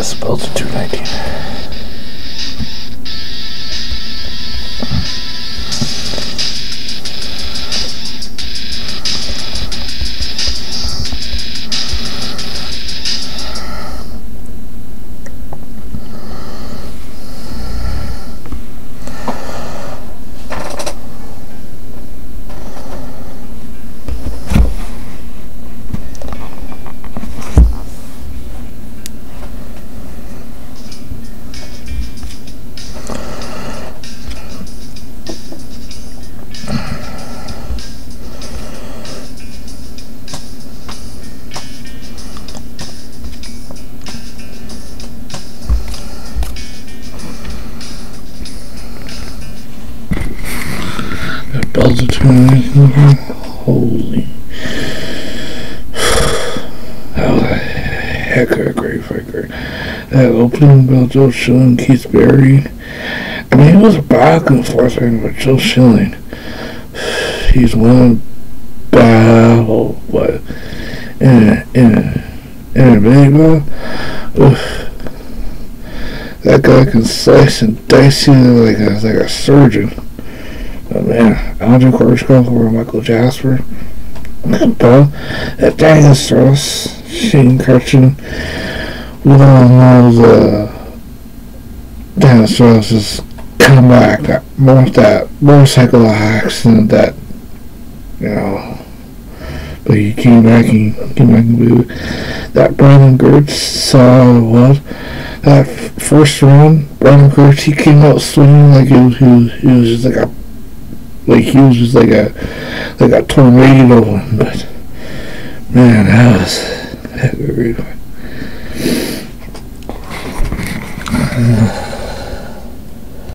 That's about to 219. About to 219. Holy. Was a heck of a great fight. Great. That opening about Joe Schilling, Keith Berry. I mean, it was back and forth thing, but Joe Schilling, he's won battle, but in a, in a, in a big one, oof, that guy can slice and dice you like a, like a surgeon. But man, Andre Koreshkov or Michael Jasper, that ball, that Daniel Straus, Shane Kirchen, with all know the uh, Daniel Straus's comeback, that, that motorcycle accident, that, you know, but he came back and came back and. That Brandon Girtz saw what that first round. Brandon Girtz he came out swinging like he was, he was, he was just like a like he was just like a like a tornado. But man, that was that was a.